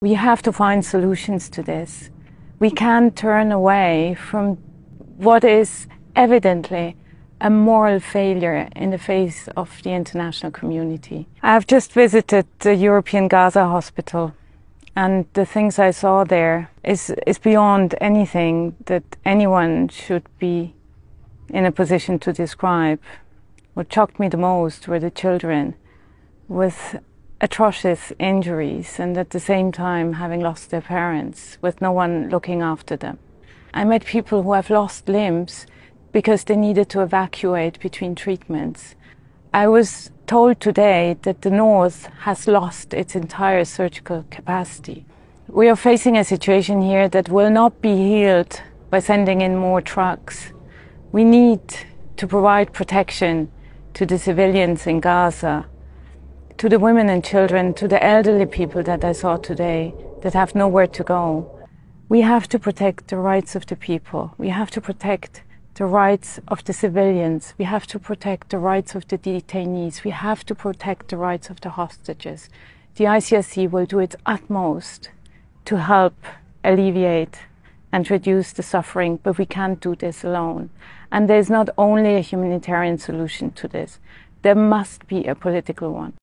We have to find solutions to this. We can't turn away from what is evidently a moral failure in the face of the international community. I've just visited the European Gaza Hospital and the things I saw there is, is beyond anything that anyone should be in a position to describe. What shocked me the most were the children with atrocious injuries and at the same time having lost their parents with no one looking after them. I met people who have lost limbs because they needed to evacuate between treatments. I was told today that the North has lost its entire surgical capacity. We are facing a situation here that will not be healed by sending in more trucks. We need to provide protection to the civilians in Gaza, to the women and children, to the elderly people that I saw today that have nowhere to go. We have to protect the rights of the people. We have to protect the rights of the civilians. We have to protect the rights of the detainees. We have to protect the rights of the hostages. The ICRC will do its utmost to help alleviate and reduce the suffering, but we can't do this alone. And there's not only a humanitarian solution to this, there must be a political one.